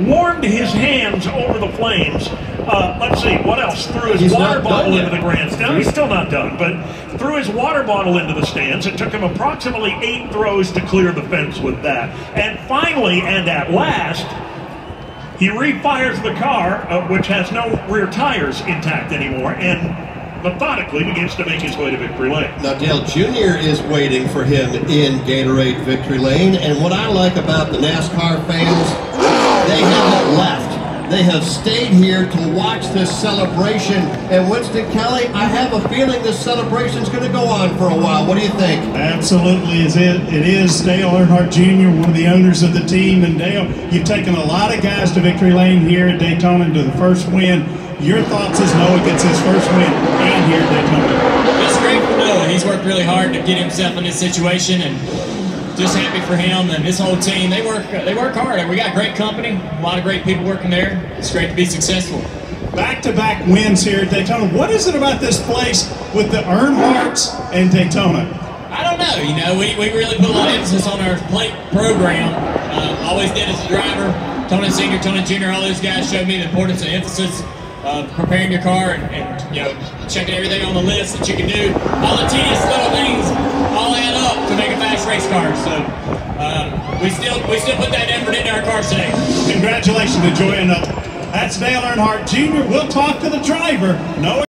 warmed his hands over the flames. Uh, let's see, what else? Threw his He's water bottle into the grandstand. He's still not done, but threw his water bottle into the stands. It took him approximately eight throws to clear the fence with that. And finally, and at last, he refires the car, uh, which has no rear tires intact anymore, and methodically begins to make his way to victory lane. Now, Dale Jr. is waiting for him in Gatorade Victory Lane, and what I like about the NASCAR fans, they haven't left. They have stayed here to watch this celebration. And Winston Kelley, I have a feeling this celebration is going to go on for a while. What do you think? Absolutely, is it. It is Dale Earnhardt Jr., one of the owners of the team. And Dale, you've taken a lot of guys to victory lane here at Daytona to the first win. Your thoughts as Noah gets his first win and here at Daytona? It's great for Noah. He's worked really hard to get himself in this situation, and just happy for him and his whole team. They work they work hard. And we got great company, a lot of great people working there. It's great to be successful. Back-to-back wins here at Daytona. What is it about this place with the Earnhardts and Daytona? I don't know. You know, we, we really put a lot of emphasis on our plate program. Uh, always did as a driver. Tony Senior, Tony Junior, all those guys showed me the importance of emphasis of preparing your car and, and you know checking everything on the list that you can do. All the tedious little things all add up to make a fast race car. So um, we still we still put that effort into our car today. Congratulations to Joy and uh, That's Dale Earnhardt Jr. We'll talk to the driver, Noah.